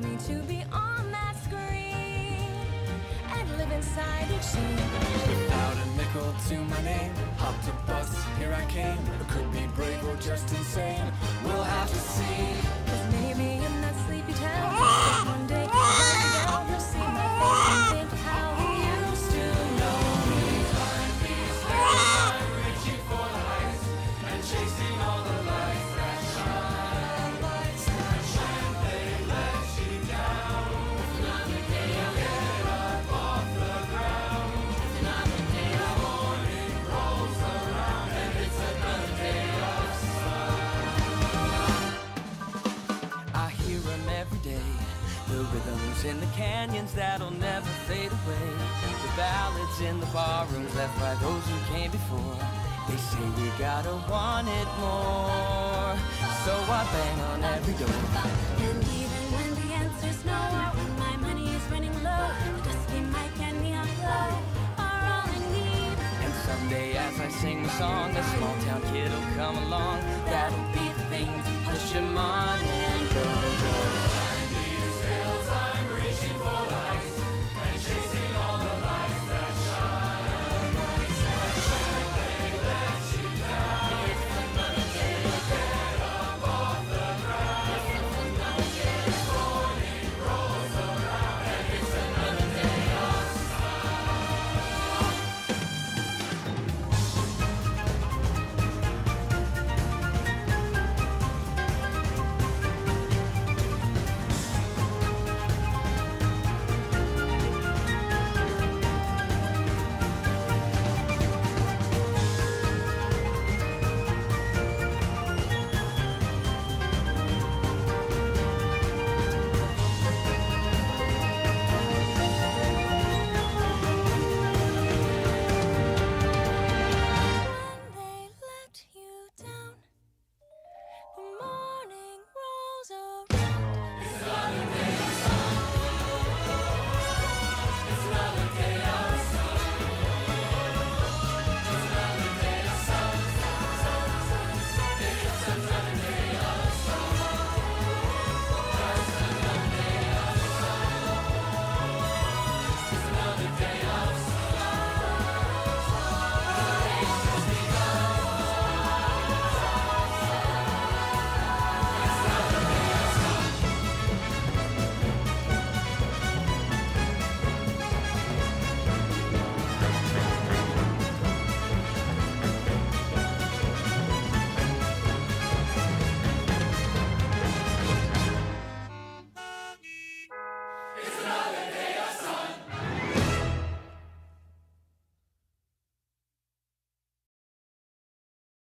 to be on that screen and live inside each scene. Without a nickel to my name, hopped a bus, here I came. I could be brave or just insane. The rhythms in the canyons that'll never fade away. The ballads in the barrooms left by those who came before. They say we gotta want it more. So I bang on every door. And even when the answer's no, when my money is running low, the dusty mic and neon glow are all I need. And someday as I sing the song, a small town kid'll come along. That'll be the thing to push him on and go, go.